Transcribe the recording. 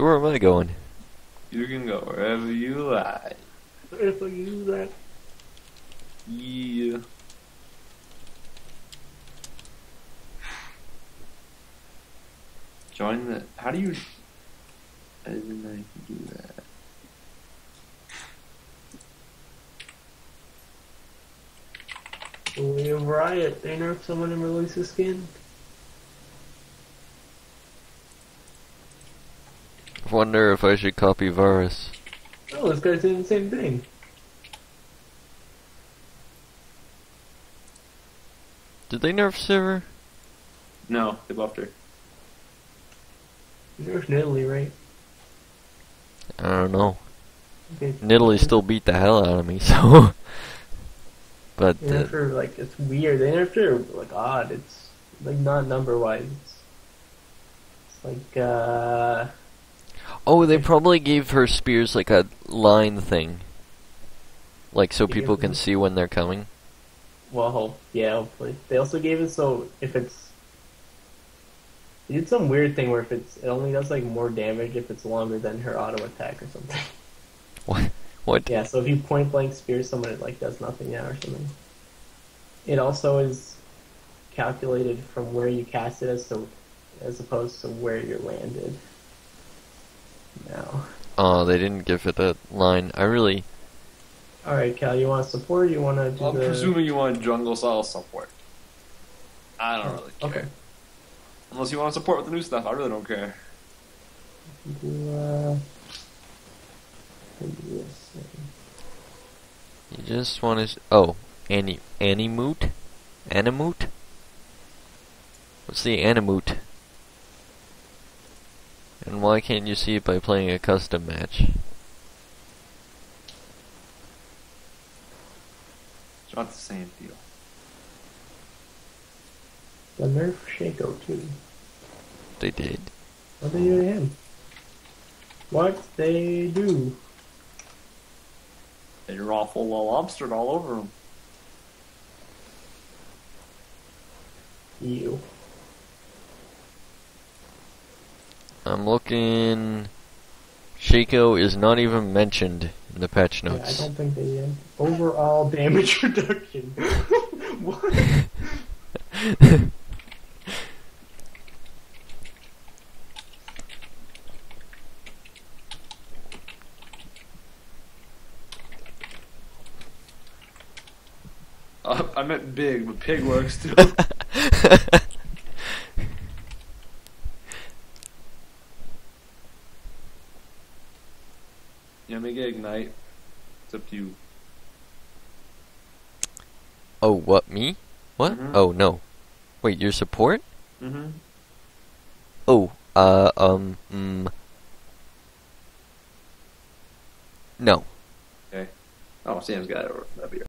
So where am I going? You can go wherever you like. If I use that. Yeah. Join the. How do you? I didn't know you could do that. We have Riot. They nerfed someone and release a skin. Wonder if I should copy Varus. Oh, this guy's doing the same thing. Did they nerf Sivir? No, they buffed her. He nerfed Nidalee, right? I don't know. Okay. Nidalee still beat the hell out of me, so. but They uh, nerfed her, like, it's weird. They nerfed her, like, odd. It's, like, not number-wise. It's, it's like, uh... oh, they probably gave her spears like a line thing, like so people can see when they're coming. Well, yeah, hopefully. They also gave it so if it's. They did some weird thing where if it's it only does like more damage if it's longer than her auto attack or something. What? What? Yeah, so if you point blank spear someone, it like does nothing now or something. It also is calculated from where you cast it as to as opposed to where you're landed. Now, Oh, they didn't give it a line. I really. all right, Cal, you want to support? Or you want to do I'm the? presuming you want jungle style support. I don't really care. Okay. Unless you want to support with the new stuff, I really don't care. Do, uh, do. You just want to. Oh, Annie. Animute? Animute? What's the Animute? And why can't you see it by playing a custom match? It's not the same deal. The Nerf Shaco too. They did. What they do to him? What they do? And you're all full of lobster all over them. You. I'm looking. Shaco is not even mentioned in the patch Yeah, I don't think they did. Overall damage reduction. what? Uh, I meant big, but pig works too. Yeah, make it ignite. It's up to you. oh, what? Me? What? Mhm. Oh, no. Wait, your support? Mm-hmm. Oh, uh, um, mm. No. Okay. Oh, Sam's got it. That'd be